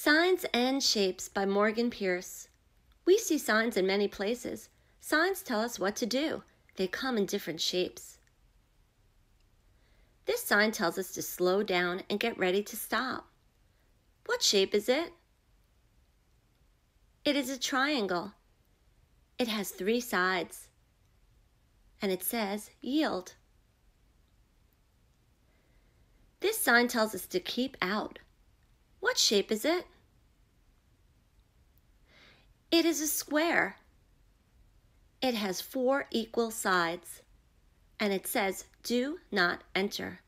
Signs and Shapes by Morgan Pierce. We see signs in many places. Signs tell us what to do. They come in different shapes. This sign tells us to slow down and get ready to stop. What shape is it? It is a triangle. It has three sides. And it says yield. This sign tells us to keep out. What shape is it? It is a square. It has four equal sides, and it says, do not enter.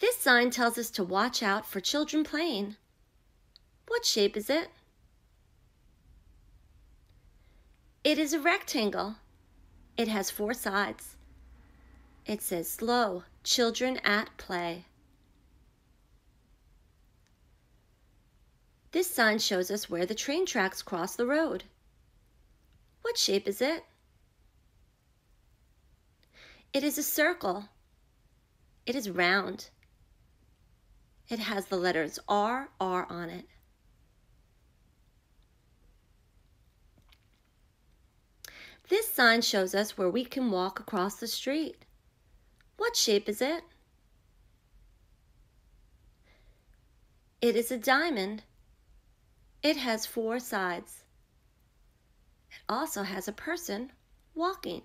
This sign tells us to watch out for children playing. What shape is it? It is a rectangle. It has four sides. It says slow, children at play. This sign shows us where the train tracks cross the road. What shape is it? It is a circle. It is round. It has the letters R, R on it. This sign shows us where we can walk across the street. What shape is it? It is a diamond. It has four sides. It also has a person walking.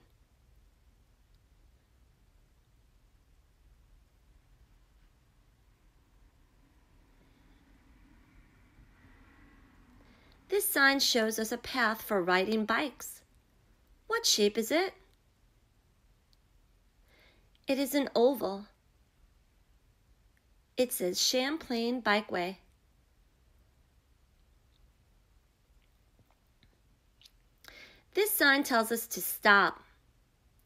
This sign shows us a path for riding bikes. What shape is it? It is an oval. It says Champlain Bikeway. This sign tells us to stop.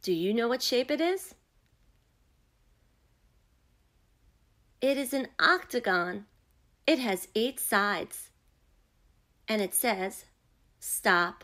Do you know what shape it is? It is an octagon. It has eight sides. And it says, stop.